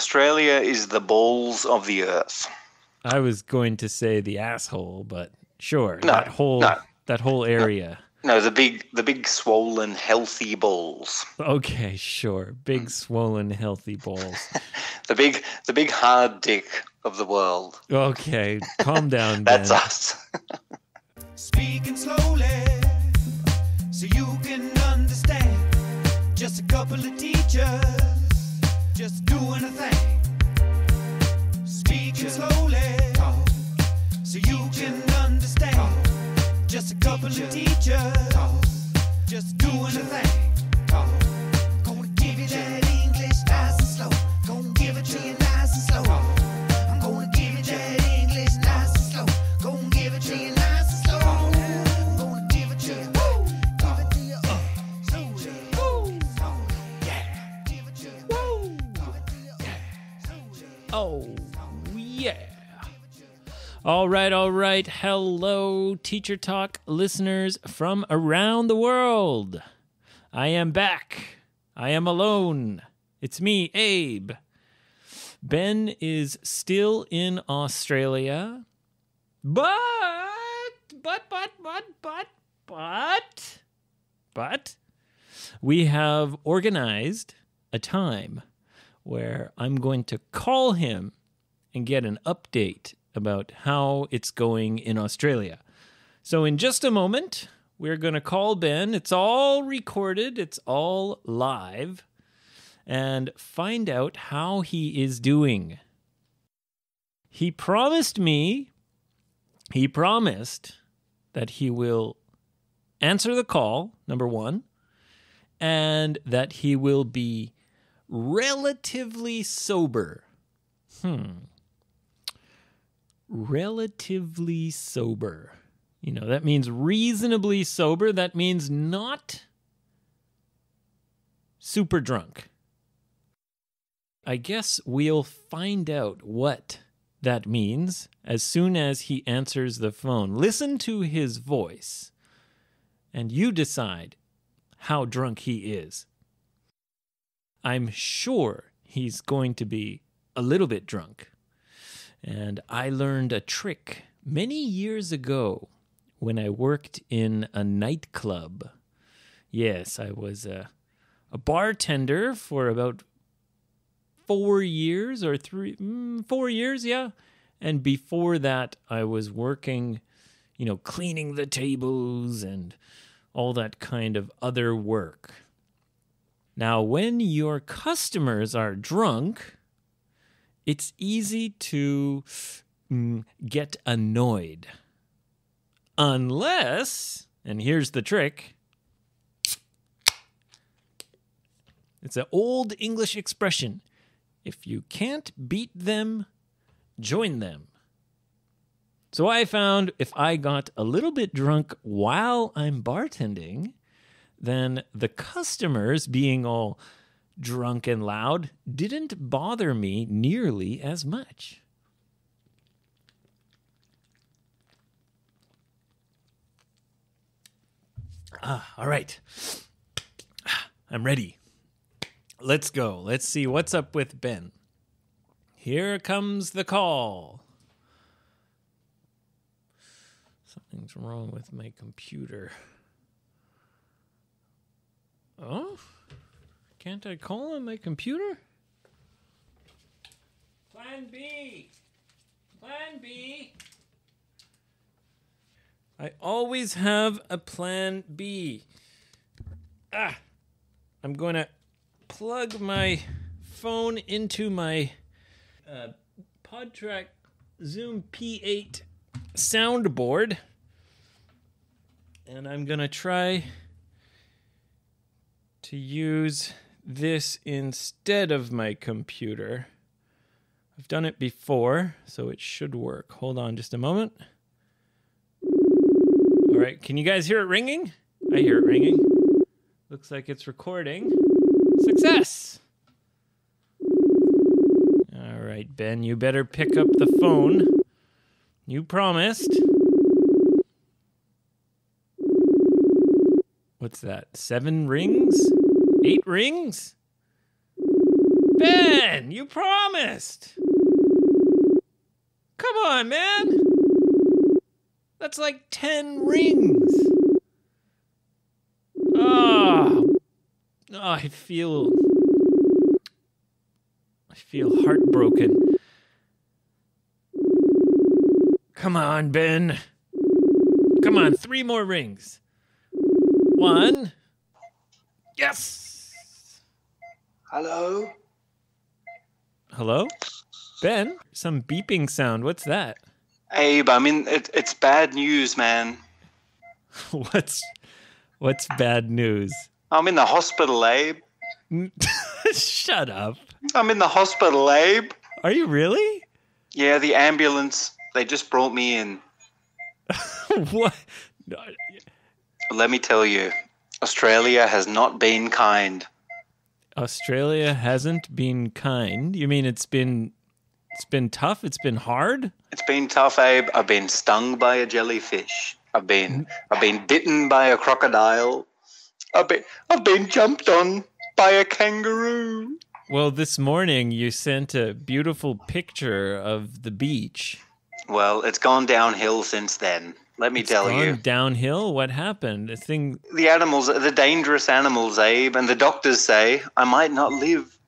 Australia is the balls of the earth. I was going to say the asshole, but sure. No, that whole no. that whole area. No, the big, the big swollen, healthy balls. Okay, sure. Big Hmm. swollen healthy balls. The big, the big hard dick of the world. Okay, calm down, Ben. That's us. Speaking slowly so you can understand. Just a couple of teachers just doing a thing. Speaking slowly so you can understand. Just a couple of teachers just doing a thing. Gonna give you that Oh, yeah. All right, all right. Hello, Teacher Talk listeners from around the world. I am back. I am alone. It's me, Abe. Ben is still in Australia. But, but, but, but, but, but, but, we have organized a time where I'm going to call him and get an update about how it's going in Australia. So, in just a moment, we're going to call Ben. It's all recorded, it's all live, and find out how he is doing. He promised me, he promised that he will answer the call, number one, and that he will be relatively sober. Hmm. Relatively sober. You know, that means reasonably sober. That means not super drunk. I guess we'll find out what that means as soon as he answers the phone. Listen to his voice, and you decide how drunk he is. I'm sure he's going to be a little bit drunk. And I learned a trick many years ago when I worked in a nightclub. Yes, I was a, a bartender for about four years or three, mm, four years, yeah. And before that, I was working, you know, cleaning the tables and all that kind of other work. Now, when your customers are drunk, it's easy to mm, get annoyed. Unless, and here's the trick it's an old English expression if you can't beat them, join them. So I found if I got a little bit drunk while I'm bartending, then the customers being all drunk and loud didn't bother me nearly as much. Ah, all right. I'm ready. Let's go. Let's see what's up with Ben. Here comes the call. Something's wrong with my computer. Oh? Can't I call on my computer? Plan B. Plan B. I always have a plan B. Ah. I'm going to plug my phone into my uh, PodTrak Zoom P8 soundboard. And I'm going to try to use this instead of my computer. I've done it before, so it should work. Hold on just a moment. All right, can you guys hear it ringing? I hear it ringing. Looks like it's recording. Success! All right, Ben, you better pick up the phone. You promised. What's that? Seven rings? Eight rings? Ben, you promised. Come on, man. That's like 10 rings. Oh, oh I feel. I feel heartbroken. Come on, Ben. Come on, three more rings. One. Yes. Hello? Hello? Ben? Some beeping sound. What's that? Abe, I mean, it, it's bad news, man. what's what's bad news? I'm in the hospital, Abe. Shut up. I'm in the hospital, Abe. Are you really? Yeah, the ambulance. They just brought me in. what? Let me tell you, Australia has not been kind. Australia hasn't been kind. You mean it's been it's been tough? It's been hard? It's been tough, Abe. I've been stung by a jellyfish. I've been I've been bitten by a crocodile. I've been I've been jumped on by a kangaroo. Well, this morning you sent a beautiful picture of the beach. Well, it's gone downhill since then. Let me It's tell you. downhill. What happened? The thing. The animals, the dangerous animals, Abe, and the doctors say I might not live.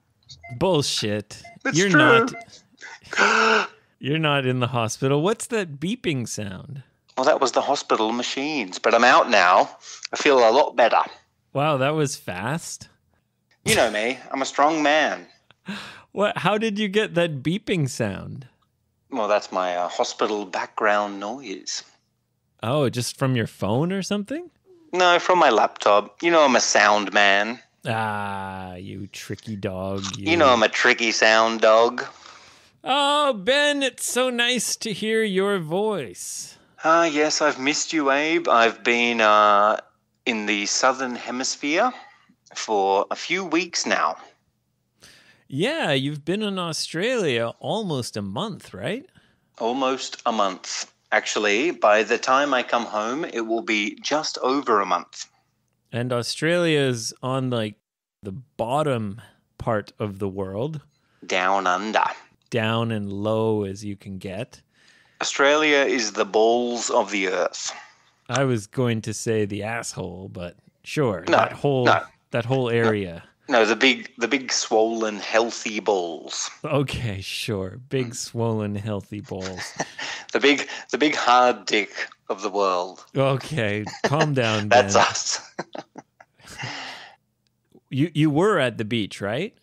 Bullshit. It's you're true. not. You're not in the hospital. What's that beeping sound? Well, that was the hospital machines, but I'm out now. I feel a lot better. Wow, that was fast. You know me. I'm a strong man. What? How did you get that beeping sound? Well, that's my uh, hospital background noise. Oh, just from your phone or something? No, from my laptop. You know I'm a sound man. Ah, you tricky dog. You know I'm a tricky sound dog. Oh, Ben, it's so nice to hear your voice. Ah, yes, I've missed you, Abe. I've been uh, in the southern hemisphere for a few weeks now. Yeah, you've been in Australia almost a month, right? Almost a month. Actually, by the time I come home, it will be just over a month. And Australia's on like the bottom part of the world, Down under. down and low as you can get. Australia is the balls of the earth. I was going to say the asshole, but sure, No, that whole no. that whole area. No, the big, the big, swollen, healthy balls. Okay, sure. Big mm. swollen healthy balls. The big, the big hard dick of the world. Okay, calm down, That's us. You you were at the beach, right?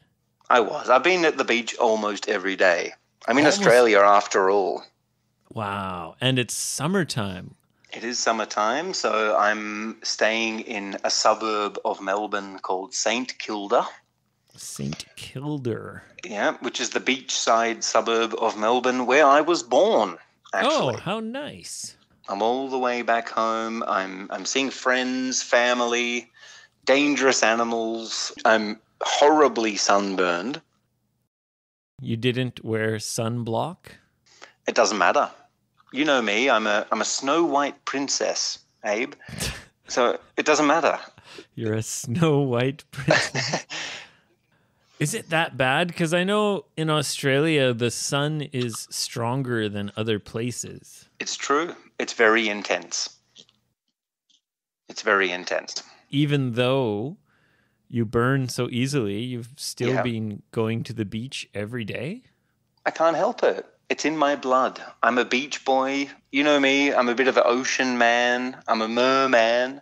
I was. I've been at the beach almost every day. I'm in Almost- Australia after all. Wow. And it's summertime. It is summertime, so I'm staying in a suburb of Melbourne called St Kilda. St. Kilda. Yeah, which is the beachside suburb of Melbourne where I was born. Actually, Oh, how nice. I'm all the way back home. I'm I'm seeing friends, family, dangerous animals. I'm horribly sunburned. You didn't wear sunblock? It doesn't matter. You know me. I'm a I'm a Snow White princess, Abe. So it doesn't matter. You're a snow white princess. Is it that bad? Because I know in Australia the sun is stronger than other places. It's true. It's very intense. It's very intense. Even though you burn so easily, you've still Yeah. been going to the beach every day? I can't help it. It's in my blood. I'm a beach boy. You know me. I'm a bit of an ocean man. I'm a merman.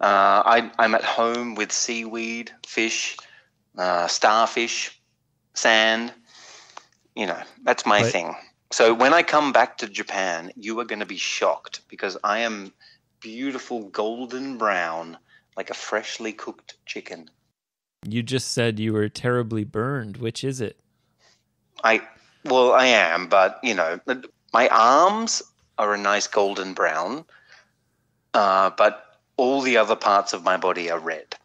Uh, I, I'm at home with seaweed, fish, uh, starfish, sand. You know, that's my But- thing. So when I come back to Japan, you are going to be shocked because I am beautiful golden brown, like a freshly cooked chicken. You just said you were terribly burned. Which is it? I well, I am, but you know, my arms are a nice golden brown, uh, but all the other parts of my body are red.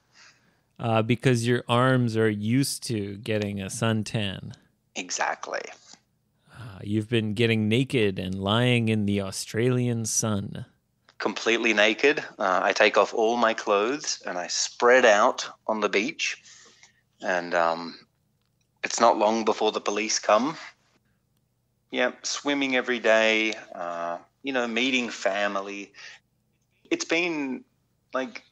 Uh, because your arms are used to getting a suntan. Exactly. Uh, you've been getting naked and lying in the Australian sun. Completely naked. Uh, I take off all my clothes and I spread out on the beach, and um, it's not long before the police come. Yeah, swimming every day, uh, you know, meeting family. It's been like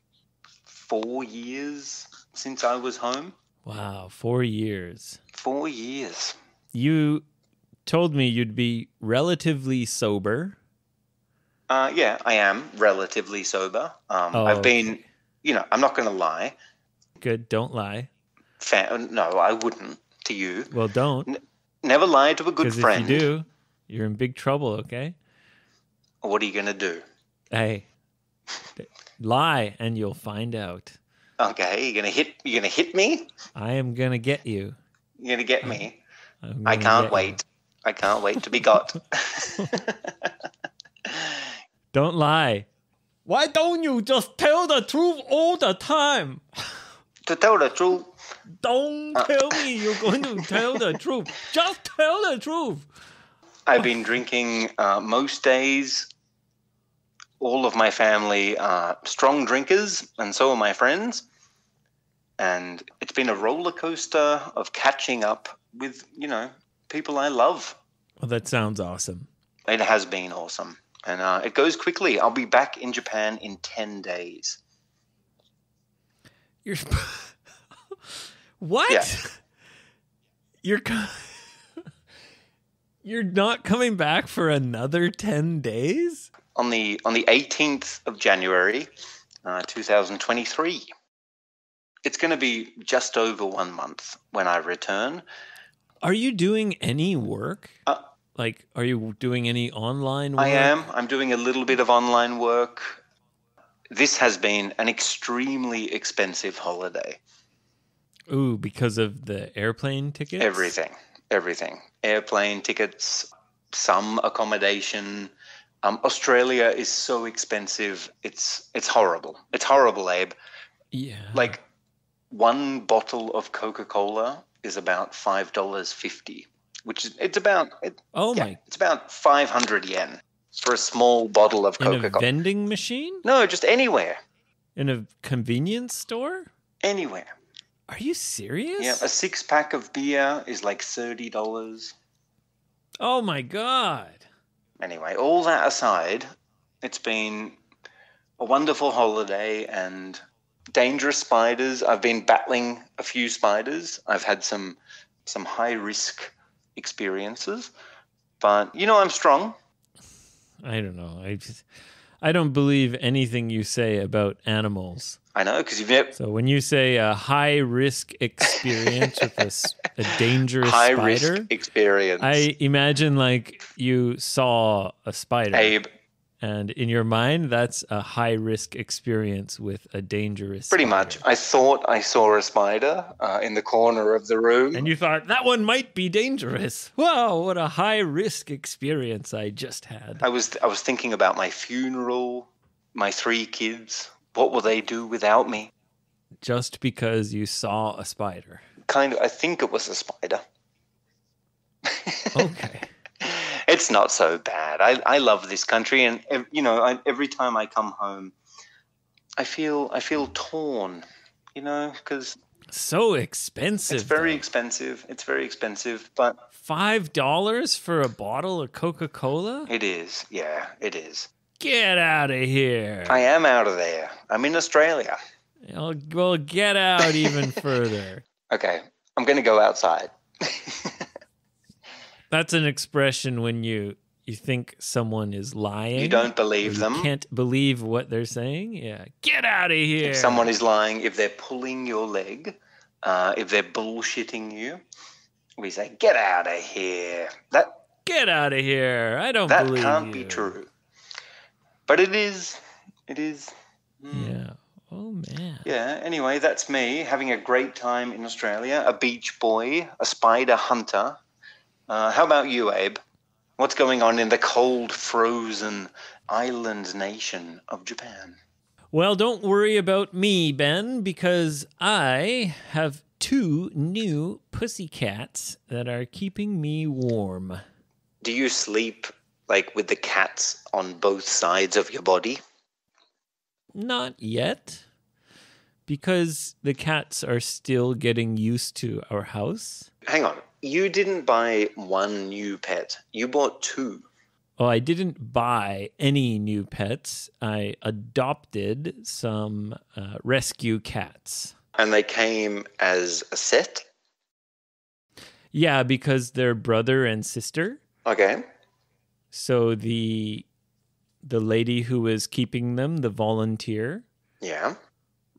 four years since I was home. Wow, four years. Four years. You told me you'd be relatively sober. Uh, yeah, I am relatively sober. Um, Oh, I've been, you know, I'm not going to lie. Good, don't lie. Fa- no, I wouldn't to you. Well, don't. Never lie to a good Because if friend. you do, you're in big trouble, okay? What are you going to do? Hey, lie and you'll find out. Okay, you're going to hit. You're going to hit me. I am going to get you. You're going to get me. I'm I can't get you. wait. I can't wait to be got. Don't lie. Why don't you just tell the truth all the time? To tell the truth, Don't Uh. tell me you're going to tell the truth. Just tell the truth. I've been drinking uh, most days. All of my family are strong drinkers, and so are my friends. And it's been a roller coaster of catching up with, you know, people I love. Well, that sounds awesome. It has been awesome. And uh, it goes quickly. I'll be back in Japan in 10 days. You're what? Yeah. You're co- you're not coming back for another ten days. On the, on the 18th of January, uh, 2023. It's going to be just over one month when I return. Are you doing any work? Uh, like, are you doing any online work? I am. I'm doing a little bit of online work. This has been an extremely expensive holiday. Ooh, because of the airplane tickets. Everything, everything. Airplane tickets, some accommodation. Um, Australia is so expensive. It's it's horrible. It's horrible, Abe. Yeah. Like one bottle of Coca Cola is about five dollars fifty, which is it's about it, oh yeah, my. it's about five hundred yen for a small bottle of Coca Cola. vending machine? No, just anywhere, In a convenience store? anywhere. Are you serious? Yeah, a six pack of beer is like thirty dollars. oh my god. Anyway, all that aside, it's been a wonderful holiday and dangerous spiders. I've been battling a few spiders. I've had some some high risk experiences, but you know I'm strong. I don't know. I just I don't believe anything you say about animals. I know because you've never So when you say a high risk experience with a dangerous high spider, risk experience. I imagine like you saw a spider, Abe, and in your mind, that's a high risk experience with a dangerous. pretty spider. much. I thought I saw a spider uh, in the corner of the room. And you thought that one might be dangerous. Wow, what a high risk experience I just had. I was I was thinking about my funeral, my three kids. What will they do without me? Just because you saw a spider. Kind of. I think it was a spider. Okay. It's not so bad. I I love this country, and you know, I, every time I come home, I feel I feel torn. You know, because so expensive. it's very though. expensive. It's very expensive, but Five dollars for a bottle of Coca Cola? it is. Yeah, it is. Get out of here. I am out of there. I'm in Australia. Oh, well, get out even further. Okay, I'm going to go outside. That's an expression when you you think someone is lying. you don't believe you them. Can't believe what they're saying. Yeah, get out of here. If someone is lying, if they're pulling your leg, uh, if they're bullshitting you, we say, "Get out of here." That get out of here. I don't that can't be true. But it is. It is. Mm. Yeah. Oh man. Yeah. Anyway, that's me having a great time in Australia. A beach boy, a spider hunter. Uh, how about you, Abe? What's going on in the cold, frozen island nation of Japan? Well, don't worry about me, Ben, because I have two new pussycats that are keeping me warm. Do you sleep like with the cats on both sides of your body? Not yet, because the cats are still getting used to our house. hang on. You didn't buy one new pet. You bought two. Well, I didn't buy any new pets. I adopted some uh, rescue cats. And they came as a set. Yeah, because they're brother and sister. Okay. So the the lady who was keeping them, the volunteer, Yeah.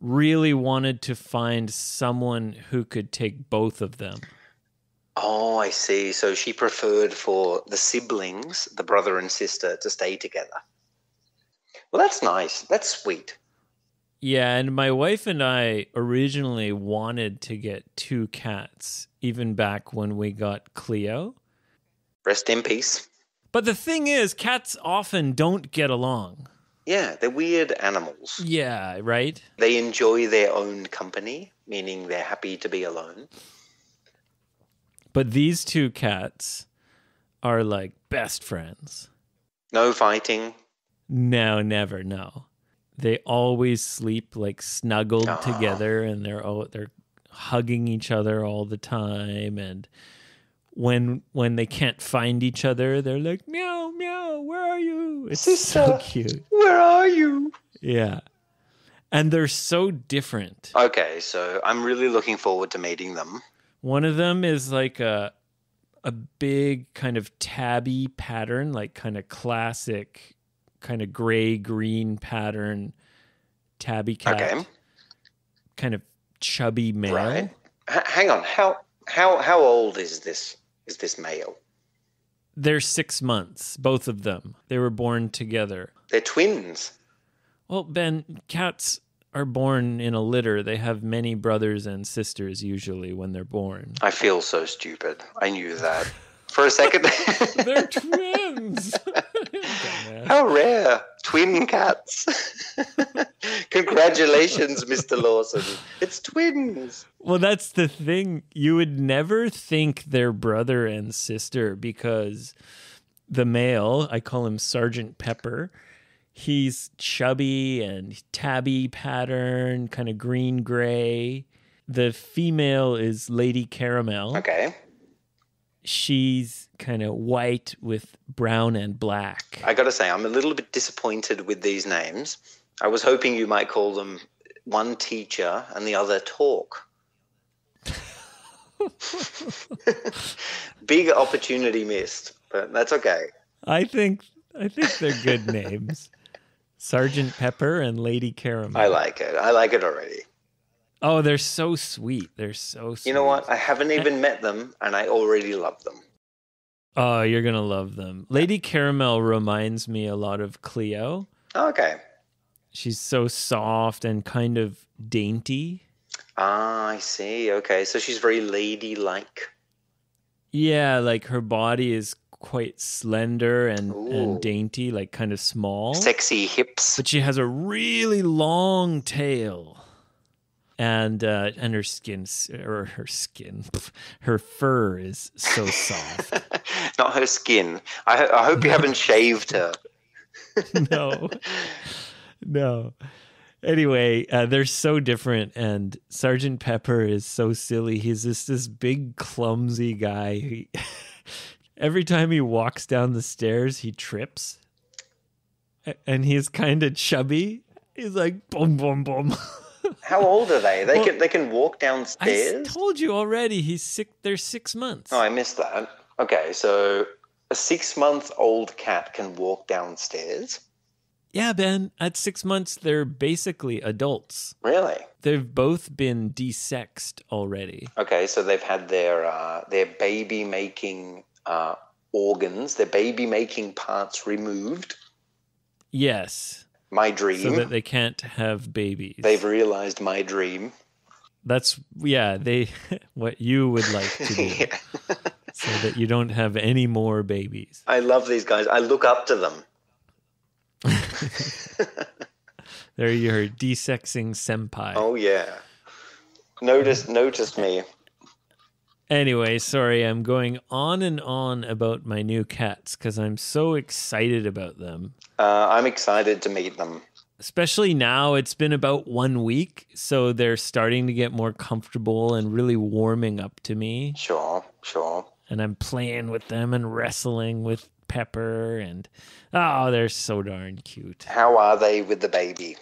really wanted to find someone who could take both of them. Oh, I see. So she preferred for the siblings, the brother and sister, to stay together. Well, that's nice. That's sweet. Yeah, and my wife and I originally wanted to get two cats, even back when we got Cleo. Rest in peace. But the thing is, cats often don't get along. Yeah, they're weird animals. Yeah, right? They enjoy their own company, meaning they're happy to be alone. But these two cats are like best friends. No fighting. No, never, no. They always sleep like snuggled Aw. together and they're all they're hugging each other all the time and when when they can't find each other, they're like meow meow, where are you? It's so cute. Where are you? Yeah. And they're so different. Okay, so I'm really looking forward to meeting them. One of them is like a a big kind of tabby pattern, like kind of classic, kind of gray green pattern tabby cat. Okay. Kind of chubby male. Right. H- hang on. How how how old is this? Is this male? They're six months, both of them. They were born together. They're twins. Well, Ben, cats are born in a litter. They have many brothers and sisters usually when they're born. I feel so stupid. I knew that. For a second. They're twins. How rare. Twin cats. Congratulations, Mr. Lawson. It's twins. Well, that's the thing. You would never think they're brother and sister because the male, I call him Sergeant Pepper, he's chubby and tabby pattern, kind of green gray. The female is Lady Caramel. Okay. She's kind of white with brown and black. I got to say, I'm a little bit disappointed with these names. I was hoping you might call them one teacher and the other talk. Big opportunity missed, but that's okay. I think I think they're good names. Sergeant Pepper and Lady Caramel. I like it. I like it already. Oh, they're so sweet. They're so sweet. You know what? I haven't even met them, and I already love them. Oh, you're going to love them. Lady Caramel reminds me a lot of Cleo. Okay. She's so soft and kind of dainty. Ah, I see. Okay, so she's very ladylike. Yeah, like her body is quite slender and, Ooh. and dainty, like kind of small. Sexy hips. But she has a really long tail. And uh, and her skin, or her skin, her fur is so soft. Not her skin. I, I hope you haven't shaved her. no, no. Anyway, uh, they're so different, and Sergeant Pepper is so silly. He's just this big, clumsy guy. He, every time he walks down the stairs, he trips, and he's kind of chubby. He's like boom, boom, boom. How old are they? They Well, can they can walk downstairs. I told you already. He's sick. They're six months. oh, I missed that. Okay, so a six month old cat can walk downstairs. Yeah, Ben. At six months, they're basically adults. Really? They've both been desexed already. Okay, so they've had their uh, their baby making uh, organs, their baby making parts removed. Yes. My dream. so that they can't have babies. They've realized my dream. That's yeah, they what you would like to do Yeah. so that you don't have any more babies. I love these guys. I look up to them. They're your desexing senpai. Oh yeah. Notice notice me. Anyway, sorry, I'm going on and on about my new cats because I'm so excited about them. Uh, I'm excited to meet them. especially now it's been about one week so they're starting to get more comfortable and really warming up to me Sure, sure. and i'm playing with them and wrestling with pepper and oh they're so darn cute How are they with the baby?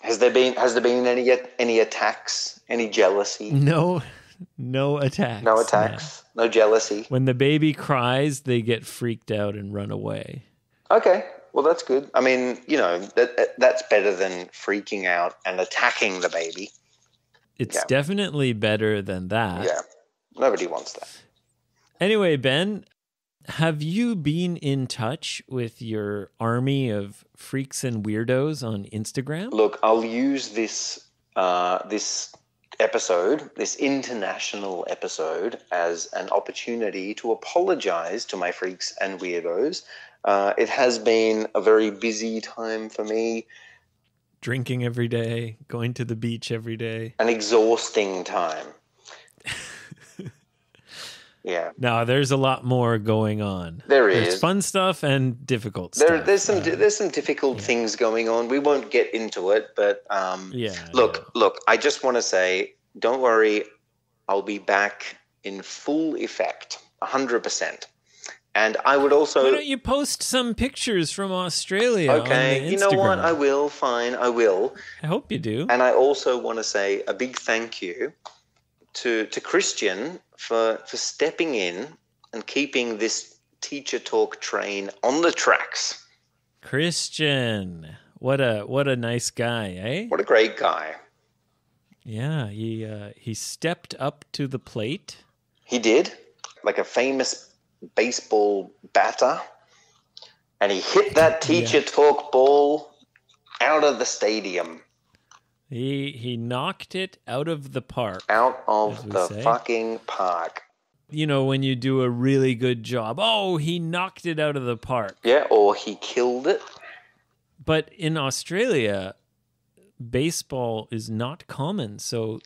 Has there been has there been any any attacks? Any jealousy? no no attacks No attacks. No jealousy. when the baby cries they get freaked out and run away Okay. Well, that's good. I mean, you know, that, that that's better than freaking out and attacking the baby. it's Yeah. definitely better than that Yeah. Nobody wants that. Anyway, Ben, have you been in touch with your army of freaks and weirdos on Instagram? Look, I'll use this uh, this episode, this international episode, as an opportunity to apologize to my freaks and weirdos. Uh, it has been a very busy time for me, Drinking every day, going to the beach every day. an exhausting time. Yeah, No, there's a lot more going on. there There's fun stuff and difficult There, stuff. there's some Uh, there's some difficult things going on. We won't get into it, but um, yeah. Look, look, I just want to say, don't worry, I'll be back in full effect, 100%. And I would also. Why don't you post some pictures from Australia? okay, you know what? I will, fine, I will. I hope you do. And I also want to say a big thank you to, to Christian for, for stepping in and keeping this teacher talk train on the tracks. Christian, what a what a nice guy, eh? What a great guy. Yeah, he uh, he stepped up to the plate. He did, like a famous baseball batter, and he hit that teacher talk ball out of the stadium, He he knocked it out of the park. out of the say. fucking park. You know when you do a really good job. Oh, he knocked it out of the park. Yeah, or he killed it. But in Australia, baseball is not common. So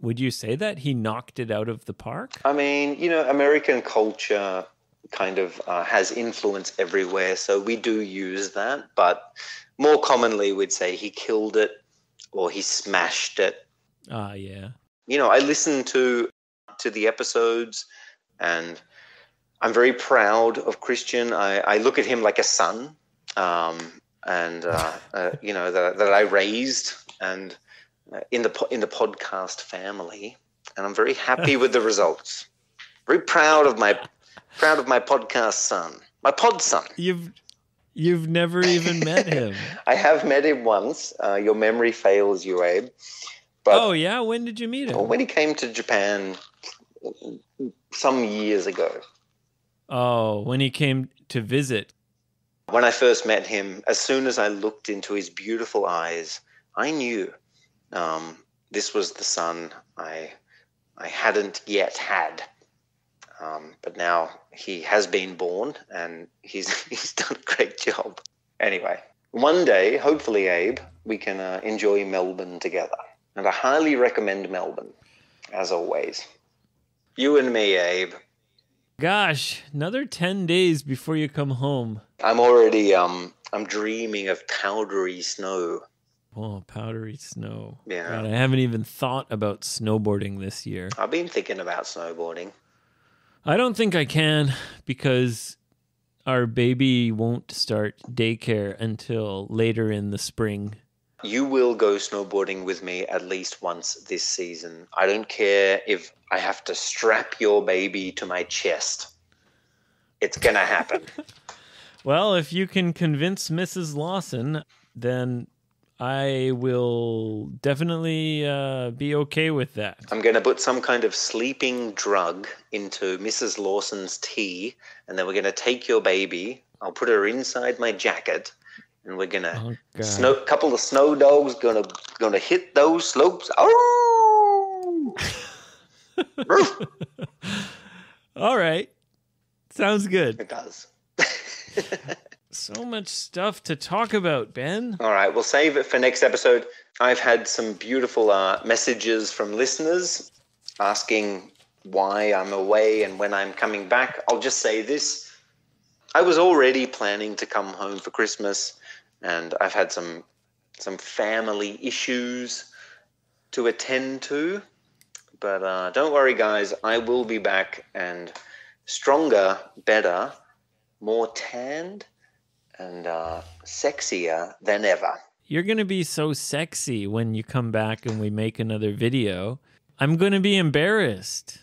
would you say that he knocked it out of the park? I mean, you know, American culture kind of uh, has influence everywhere, so we do use that. But more commonly, we'd say he killed it or he smashed it. Ah, yeah. you know, I listen to to the episodes, and I'm very proud of Christian. I, I look at him like a son, um, and uh, uh, you know that, that I raised, and uh, in the in the podcast family, and I'm very happy with the results. Very proud of my proud of my podcast son, my pod son. You've you've never even met him. I have met him once. Uh, your memory fails you, Abe. But oh yeah, when did you meet him? when he came to Japan some years ago, Oh, when he came to visit. when I first met him, as soon as I looked into his beautiful eyes, I knew um, this was the son I I hadn't yet had. Um, but now he has been born, and he's he's done a great job. Anyway, one day, hopefully, Abe, we can uh, enjoy Melbourne together, and I highly recommend Melbourne, as always. You and me, Abe. Gosh, another 10 days before you come home. I'm already um I'm dreaming of powdery snow. Oh, powdery snow. Yeah. God, I haven't even thought about snowboarding this year. I've been thinking about snowboarding. I don't think I can because our baby won't start daycare until later in the spring. You will go snowboarding with me at least once this season. I don't care if I have to strap your baby to my chest. It's gonna happen. Well, if you can convince Mrs. Lawson, then I will definitely uh, be okay with that. I'm gonna put some kind of sleeping drug into Mrs. Lawson's tea, and then we're gonna take your baby. I'll put her inside my jacket, and we're gonna Oh, God. Snow, couple of snow dogs gonna gonna hit those slopes. Oh, All right. Sounds good. it does. So much stuff to talk about, Ben. All right, we'll save it for next episode. I've had some beautiful uh, messages from listeners asking why I'm away and when I'm coming back. I'll just say this: I was already planning to come home for Christmas, and I've had some some family issues to attend to. But uh, don't worry, guys. I will be back and stronger, better, more tanned, and uh, sexier than ever. You're going to be so sexy when you come back and we make another video. I'm going to be embarrassed.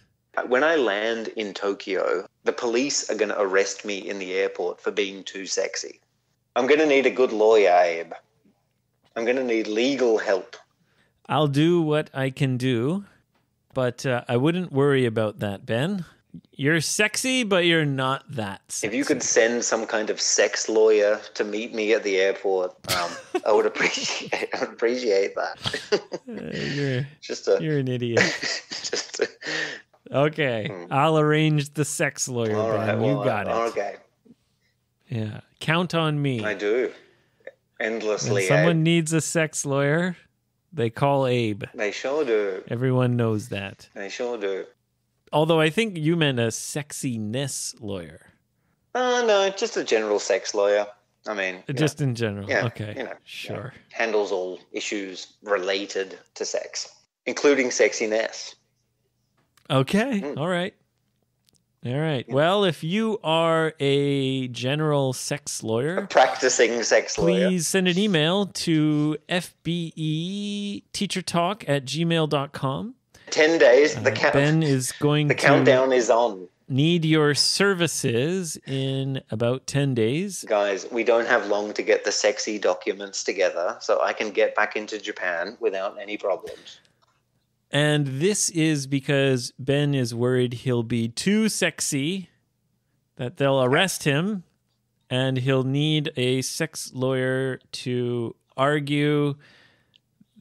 When I land in Tokyo, the police are going to arrest me in the airport for being too sexy. I'm going to need a good lawyer, Abe. I'm going to need legal help. I'll do what I can do, but uh, I wouldn't worry about that, Ben. You're sexy, but you're not that sexy. If you could send some kind of sex lawyer to meet me at the airport, um, I would appreciate. I would appreciate that. Uh, you're, just a, you're an idiot. just a, Okay, I'll arrange the sex lawyer, Hmm. all right. Well, you got it. Okay, Yeah, count on me. I do. When Endlessly. someone Abe. needs a sex lawyer, they call Abe. They sure do. Everyone knows that. They sure do. Although I think you meant a sexiness lawyer, Oh no, just a general sex lawyer. I mean, you know, just in general. yeah, okay, you know, sure. handles all issues related to sex, including sexiness. Okay. Mm. All right. All right. Well, if you are a general sex lawyer, a Practicing sex lawyer. please send an email to fbeteachertalk at gmail.com. Ten days. The Uh, count. ben is going the to countdown is on, need your services in about 10 days. guys. We don't have long to get the sexy documents together, so I can get back into Japan without any problems. And this is because Ben is worried he'll be too sexy, that they'll arrest him, and he'll need a sex lawyer to argue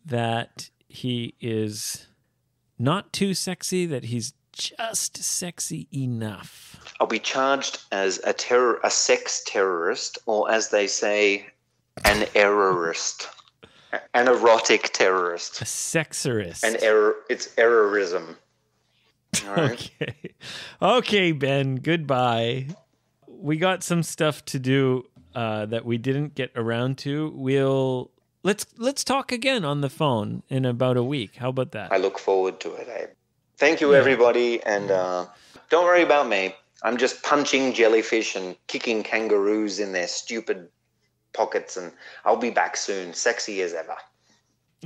that he is not too sexy, that he's just sexy enough. I'll be charged as a terror, a sex terrorist, or as they say, an errorist, an erotic terrorist. A sexerist. An error. It's errorism. Right. Okay. Okay, Ben, goodbye. We got some stuff to do uh, that we didn't get around to. We'll let's let's talk again on the phone in about a week. How about that? I look forward to it, Abe. Thank you, everybody, and uh, don't worry about me. I'm just punching jellyfish and kicking kangaroos in their stupid pockets, and I'll be back soon, sexy as ever.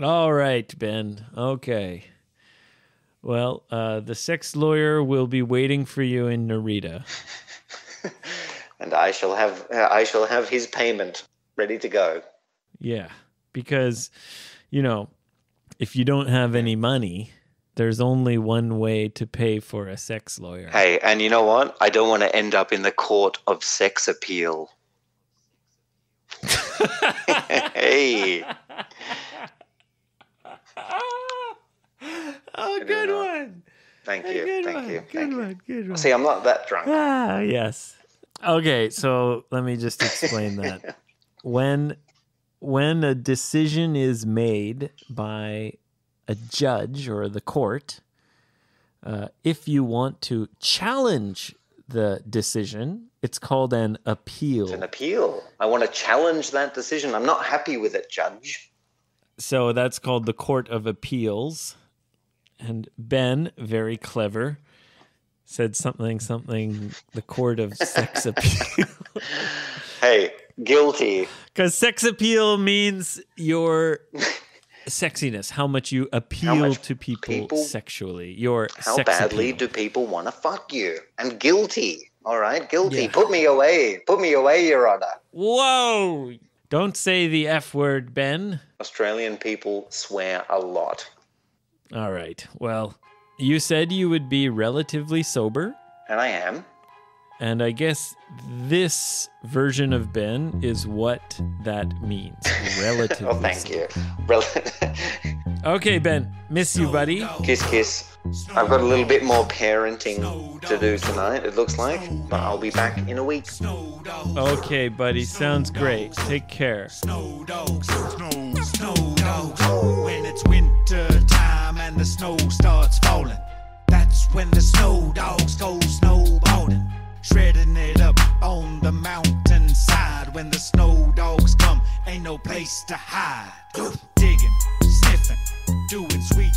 All right, Ben. Okay. Well, uh, the sex lawyer will be waiting for you in Narita. And I shall have uh, I shall have his payment ready to go. Yeah, because you know, if you don't have any money, there's only one way to pay for a sex lawyer. Hey, and you know what? I don't want to end up in the court of sex appeal. hey, oh, good one. thank you, good thank one. you, Good thank you. Good one. See, I'm not that drunk. Ah, yes. Okay, so let me just explain that. When when a decision is made by a judge or the court, uh, if you want to challenge the decision, it's called an appeal. It's an appeal. I want to challenge that decision. I'm not happy with it, Judge. So that's called the Court of Appeals. And Ben, very clever, said something, something, the Court of Sex Appeal. Hey, guilty. Because sex appeal means your sexiness, how much you appeal much to people, people- sexually. Your How badly appeal. do people want to fuck you? I'm guilty. All right, guilty. Yeah. Put me away. Put me away, Your Honor. Whoa! Don't say the F word, Ben. Australian people swear a lot, All right. Well, you said you would be relatively sober. and I am. And I guess this version of Ben is what that means. Oh, Relatively. Oh, thank you. Rel- Okay, Ben. Miss you, buddy. kiss, kiss. I've got a little bit more parenting to do tonight, it looks like, but I'll be back in a week. Okay, buddy. Sounds great. Take care. snow dogs, snow, snow dogs. When it's winter time and the snow starts falling, that's when the snow dogs go snowboarding. Shredding it up on the mountainside when the snow dogs come ain't no place to hide. Digging, sniffing, doing sweet